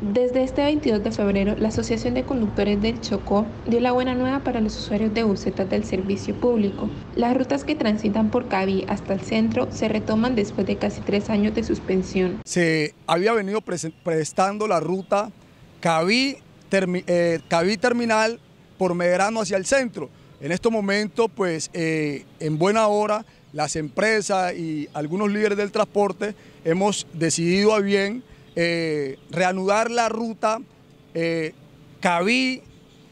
Desde este 22 de febrero, la Asociación de Conductores del Chocó dio la buena nueva para los usuarios de busetas del servicio público. Las rutas que transitan por Caví hasta el centro se retoman después de casi tres años de suspensión. Se había venido prestando la ruta eh, Terminal por Medrano hacia el centro. En este momento, pues eh, en buena hora, las empresas y algunos líderes del transporte hemos decidido a bien eh, reanudar la ruta eh, Cabí,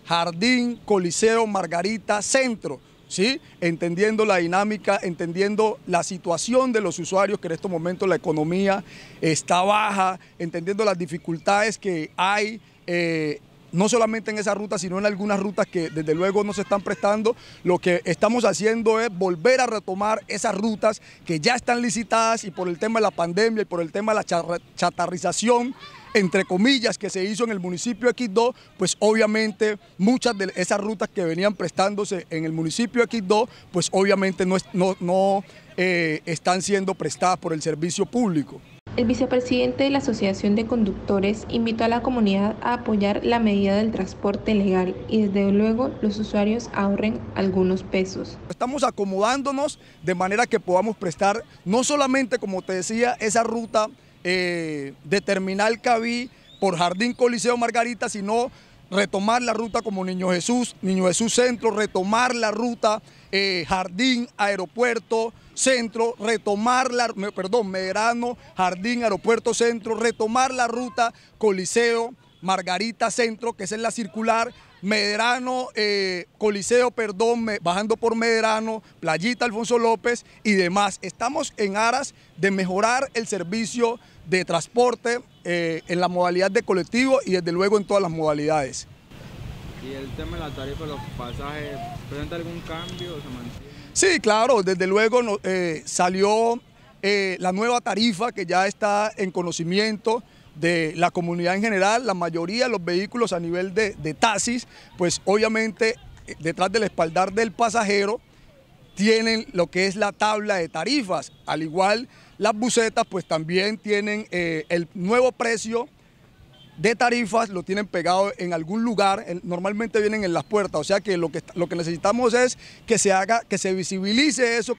Jardín, Coliseo, Margarita, Centro, ¿sí? entendiendo la dinámica, entendiendo la situación de los usuarios, que en estos momentos la economía está baja, entendiendo las dificultades que hay eh, no solamente en esa ruta, sino en algunas rutas que desde luego no se están prestando. Lo que estamos haciendo es volver a retomar esas rutas que ya están licitadas y por el tema de la pandemia y por el tema de la chatarrización entre comillas, que se hizo en el municipio de Quito, pues obviamente muchas de esas rutas que venían prestándose en el municipio de Quito, pues obviamente no, no, eh, están siendo prestadas por el servicio público. El vicepresidente de la Asociación de Conductores invitó a la comunidad a apoyar la medida del transporte legal y desde luego los usuarios ahorren algunos pesos. Estamos acomodándonos de manera que podamos prestar no solamente, como te decía, esa ruta eh, de Terminal Cabí por Jardín Coliseo Margarita, sino retomar la ruta como Niño Jesús, Niño Jesús Centro, retomar la ruta eh, Jardín Aeropuerto, Centro, retomar la, perdón, Medrano, Jardín, Aeropuerto Centro, retomar la ruta Coliseo, Margarita Centro, que es en la circular, Medrano, eh, Coliseo, perdón, bajando por Medrano, Playita Alfonso López y demás. Estamos en aras de mejorar el servicio de transporte eh, en la modalidad de colectivo y desde luego en todas las modalidades. ¿Y el tema de la tarifa de los pasajes presenta algún cambio? O se Sí, claro, desde luego eh, salió la nueva tarifa que ya está en conocimiento de la comunidad en general, la mayoría de los vehículos a nivel de, taxis, pues obviamente eh, detrás del espaldar del pasajero tienen lo que es la tabla de tarifas, al igual las bucetas pues también tienen el nuevo precio de tarifas lo tienen pegado en algún lugar, normalmente vienen en las puertas, o sea que lo que, lo que necesitamos es que se haga, que se visibilice eso